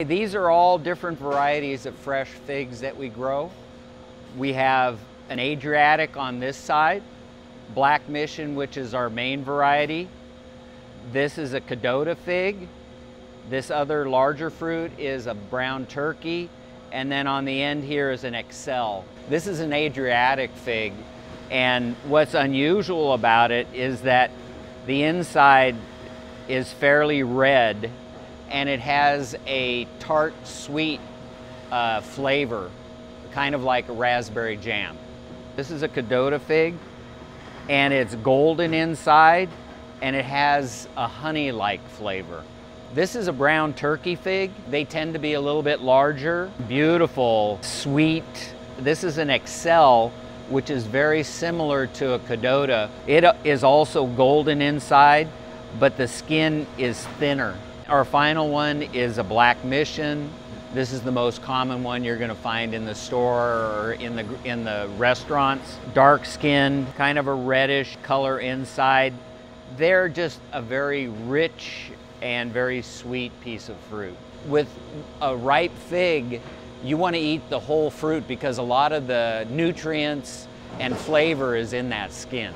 These are all different varieties of fresh figs that we grow. We have an Adriatic on this side, Black Mission, which is our main variety. This is a Kadota fig. This other larger fruit is a brown turkey. And then on the end here is an Excel. This is an Adriatic fig. And what's unusual about it is that the inside is fairly red and it has a tart sweet uh, flavor, kind of like a raspberry jam. This is a Kadota fig and it's golden inside and it has a honey-like flavor. This is a brown turkey fig. They tend to be a little bit larger, beautiful, sweet. This is an Excel, which is very similar to a Kadota. It is also golden inside, but the skin is thinner. Our final one is a Black Mission. This is the most common one you're going to find in the store or in the, in the restaurants. Dark skin, kind of a reddish color inside. They're just a very rich and very sweet piece of fruit. With a ripe fig, you want to eat the whole fruit because a lot of the nutrients and flavor is in that skin.